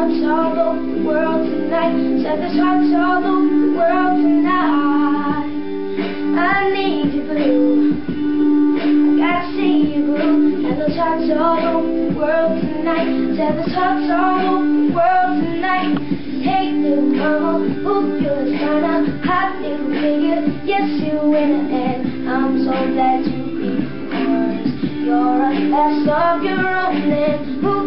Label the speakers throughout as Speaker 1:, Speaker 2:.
Speaker 1: all over the world tonight. Set this heart all over the world tonight. I need you, boo. I gotta see you, boo. Set this heart all over the world tonight. Set this heart all over the world tonight. Hey, little mama, ooh, you're a kinda hot little figure. Yes, you win and I'm so glad you be yours. You're a class of your own and little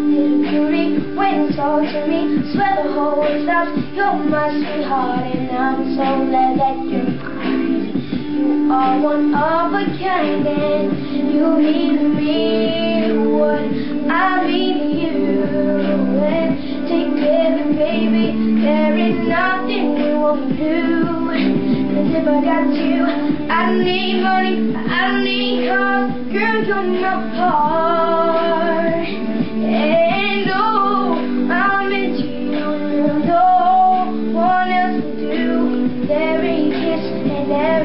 Speaker 1: you talk to me, swear the whole world stops. You're my sweetheart and I'm so glad that you're mine. You are one of a kind and you mean to me what I mean to you. And together, baby, there is nothing we won't do. Cause if I got you, I don't need money, I don't need cars. Girl, you're my heart.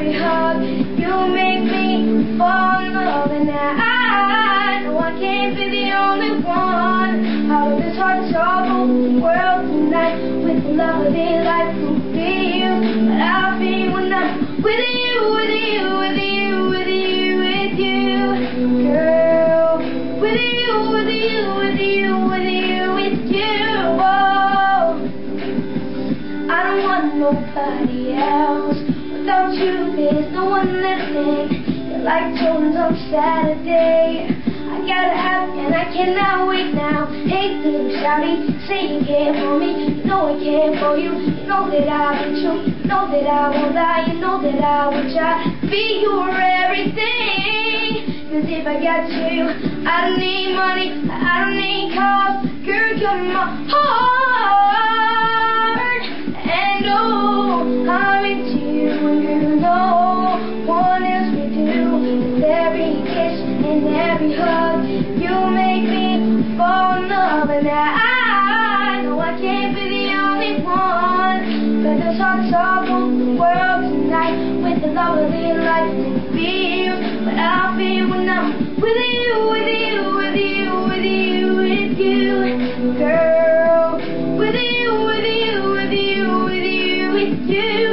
Speaker 1: You make me fall in love. And I know I can't be the only one. Out of this all the world tonight. With the love of life, who be you? But I'll be when I'm with you, with you, with you, with you, with you, girl. With you, with you, with you, with you, with you. Oh. I don't want nobody. Without you, there's no one living. You're like Jones on Saturday. I gotta have and I cannot wait now. Hey, little shouty, say you care for me. You know I care for you. You know that I'll be true. You know that I won't lie. You know that I will try to be your everything. Cause if I got you, I don't need money. I don't need cars. Girl, you're my heart. And oh, I'm into every hug. You make me fall in love, and I know I can't be the only one. Cause there's hearts all the world tonight with the lovely life to feel. But I feel when I'm with you, with you, with you, with you, with you, girl. With you, with you, with you, with you, with you.